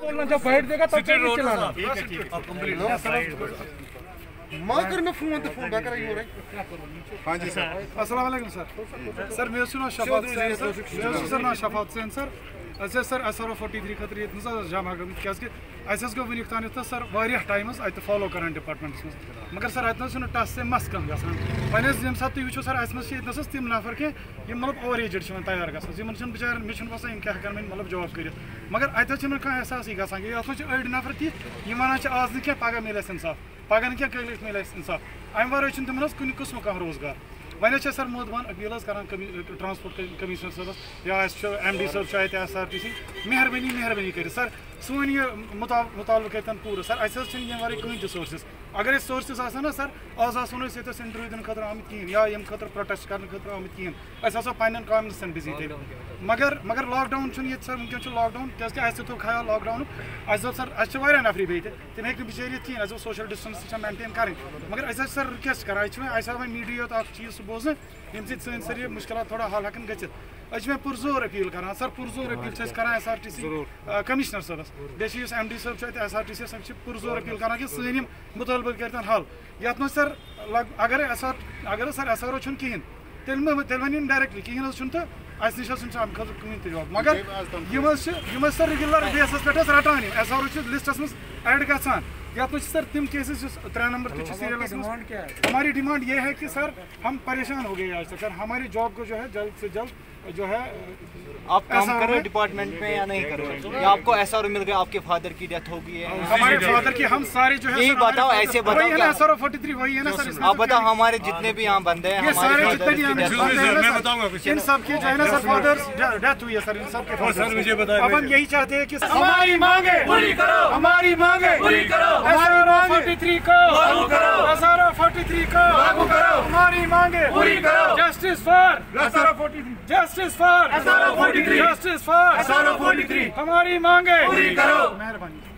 بولنا جب بیٹھ دے گا تب چلانا۔ ماں کر میں فون تو فون بیکر آئی ہو رہے ہاں جی سر۔ السلام علیکم سر۔ سر مے ناو شفاعت حسین سر۔ سر ناو شفاعت حسین سر۔ اَسہِ sir S R O forty three خٲطرٕ ییٚتہِ نَس حظ جمع گٔمٕتۍ کیٛازِکہِ اَسہِ حظ گوٚو وٕنیُک تانٮ۪تھ سر، واریاہ ٹایم حظ اَتہِ فالو کران ڈِپاٹمنٹَس منٛز مگر سر اَتہِ نہ حظ چھُنہٕ ٹس سے مس کانٛہہ گژھان وۄنۍ حظ ییٚمہِ ساتہٕ تُہۍ وٕچھو سر اَسہِ منٛز چھِ ییٚتہِ نَس حظ تِم نفر کینٛہہ یِم مطلب اوور ایجٕڈ چھِ وۄنۍ تیار گژھان یِمن چھُنہٕ بِچارٮ۪ن مےٚ چھُنہٕ باسان یِم کیٛاہ ہٮ۪کن وۄنۍ مطلب جاب کٔرِتھ مگر اَتہِ حظ چھِنہٕ کانٛہہ احساسٕے گژھان کہِ یَتھ منٛز چھِ أڑۍ نفر تِتھۍ یِم وَنان چھِ آز نہٕ کینٛہہ پگاہ مِلہِ اَسہِ اِنصاف۔ پگاہ نہٕ کینٛہہ کٲلۍ مِلہِ اَسہِ اِنصاف۔ اَمہِ وَرٲے چھُنہٕ تِمن حظ کُنہِ قٕسمُک کانٛہہ روزگار؟ وۄنۍ حظ چھِ سر مودبان أپیٖل حظ کران ٹرانسپورٹ کٔمِشنر صٲبس یا اَسہِ چھُ ایم ڈی صٲب چھُ اَتہِ ایس آر ٹی سی مہربٲنی مہربٲنی کٔرِتھ سر۔ سون یہِ مُطالبہٕ کَرتن پوٗرٕ سر اَسہِ حظ چھِنہٕ ییٚمہِ وَرٲے کٕہٕنۍ تہِ سورسِز اگر أسۍ سورسِز آسان نا سر آز آسو نہٕ أسۍ ییٚتٮ۪س اِنٹرویو دِنہٕ خٲطرٕ آمٕتۍ کِہیٖنۍ یا ییٚمہِ خٲطرٕ پروٹیسٹ کرنہٕ خٲطرٕ آمٕتۍ کِہیٖنۍ أسۍ آسو پنٕنٮ۪ن کامٮ۪ن سۭتۍ بِزی تیٚلہِ مگر مگر لاک ڈاوُن چھُنہٕ ییٚتہِ سر چھُ لاک ڈاوُن کیٛازِکہِ اَسہِ تہِ تھوٚو خیال لاک ڈاوُنُک اَسہِ دوٚپ سر اَسہِ چھِ واریاہ نفری بیٚیہِ تہِ تِم ہیٚکہِ نہٕ بِچٲرۍ یِتھ کِہیٖنۍ اَسہِ دوٚپ سوشَل ڈِسٹَنٕس چھےٚ مینٹین کَرٕنۍ مگر أسۍ حظ چھِ سر رِکویسٹ کران اَسہِ چھِ وۄنۍ اَسہِ آو وۄنۍ میٖڈیا یوت اکھ چیٖز سُہ بوزنہٕ ییٚمہِ سۭتۍ سٲنۍ سٲری مُشکلات تھوڑا حل ہٮ۪کَن گٔژھِتھ أسۍ چھِ وۄنۍ پُرزور أپیٖل کران سر پُرزور أپیٖل چھِ أسۍ کران S R T C commissioner صٲبس بیٚیہِ چھِ یُس ایم ڈی صٲب چھُ اَتہِ ایس آر ٹی سی یس سۄ چھِ پُرزور أپیٖل کران کہِ سٲنۍ یِم مُطالبہٕ کٔرتن حل. یَتھ منٛز سر لگ اگر ایس آر اگر حظ سر ایس آر او چھُنہٕ کِہیٖنۍ تیٚلہِ مہ تیٚلہِ ؤنِو ڈایریکٹلی کِہیٖنۍ حظ چھُنہٕ تہٕ اَسہِ نِش حظ چھُنہٕ اَمہِ خٲطرٕ کٕہٕنۍ تہِ مگر یِم حظ چھِ یِم حظ سر رِگیوٗلر بیسَس پٮ۪ٹھ حظ رَٹان یِم ایس آر او چھِ لِسٹَس منٛز ایڈ گژھان یَتھ منٛز چھِ سر تِم کیسز یُس ترٛےٚ نمبر تہِ چھُ سیریلَس منٛز ہماری ڈِمانڈ یہ ہے کہ سر ہم پریشان ہو گئے آج تک سر ہماری جاب کو جو ہے جلد سے جلد جو ہے آپ کام کرو ڈپارٹمنٹ میں یا نہیں کرو یا آپ کو ایسا مل گیا آپ کے فادر کی ڈیتھ ہو گئی ہے ہمارے فادر کی ہم سارے جو ہے یہی بتاؤ ایسے بتاؤ ہے نا سر فورٹی تھری وہی ہے نا سر آپ بتاؤ ہمارے جتنے بھی یہاں بندے ہیں یہ سارے جتنے بھی ہمارے ہمیں ان سب کی جو ہے نا سر فادر ڈیتھ ہوئی ہے سر ان سب کے سر مجھے بتائیں اب ہم یہی چاہتے ہیں کہ ہماری مانگے پوری کرو! ہماری مانگے پوری کرو! فورٹی تھری کو! لاگو کرو! ایس آر فورٹی تھری کو! لاگو کرو! ہماری مانگے پوری کرو! Justice for! Forty three! Justice for! Forty three! Justice for! Forty three! ہماری مانگے پوری کرو! مہربانی۔